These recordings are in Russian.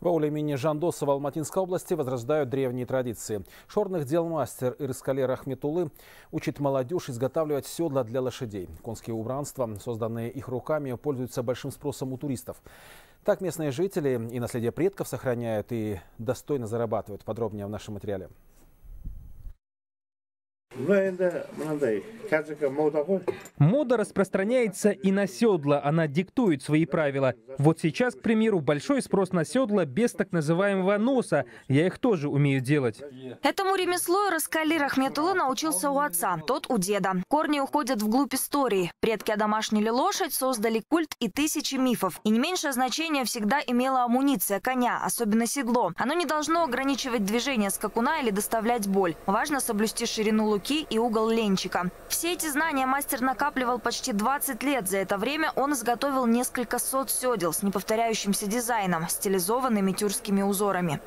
В ауле имени Жандоса в Алматинской области возрождают древние традиции. Шорных дел мастер Ирскале Рахметулы учит молодежь изготавливать седла для лошадей. Конские убранства, созданные их руками, пользуются большим спросом у туристов. Так местные жители и наследие предков сохраняют и достойно зарабатывают. Подробнее в нашем материале. Мода распространяется и на седла, она диктует свои правила. Вот сейчас, к примеру, большой спрос на седла без так называемого носа. Я их тоже умею делать. Этому ремеслу Раскали Рахметулы научился у отца, тот у деда. Корни уходят вглубь истории. Предки одомашнили лошадь, создали культ и тысячи мифов. И не меньшее значение всегда имела амуниция коня, особенно седло. Оно не должно ограничивать движение скакуна или доставлять боль. Важно соблюсти ширину луки и угол ленчика. Все эти знания мастер накапливал почти 20 лет. За это время он изготовил несколько сот седел с неповторяющимся дизайном, стилизованными тюркскими узорами.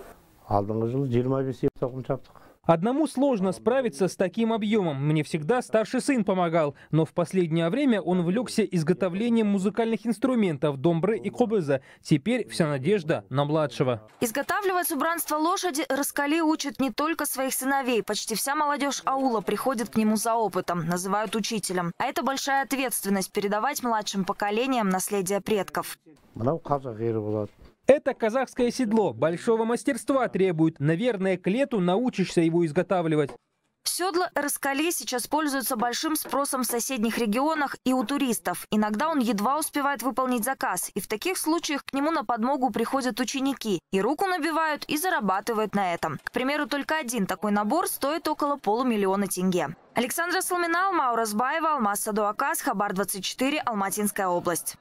Одному сложно справиться с таким объемом. Мне всегда старший сын помогал, но в последнее время он влекся изготовлением музыкальных инструментов домбры и кобыза. Теперь вся надежда на младшего. Изготавливать убранство лошади Раскали учит не только своих сыновей. Почти вся молодежь аула приходит к нему за опытом, называют учителем. А это большая ответственность передавать младшим поколениям наследие предков. Это казахское седло. Большого мастерства требует. Наверное, к лету научишься его изготавливать. Седла Раскали сейчас пользуются большим спросом в соседних регионах и у туристов. Иногда он едва успевает выполнить заказ. И в таких случаях к нему на подмогу приходят ученики. И руку набивают, и зарабатывают на этом. К примеру, только один такой набор стоит около полумиллиона тенге. Александра Сломина, Маура Сбаева, Алмаз Садуакас, Хабар 24, Алматинская область.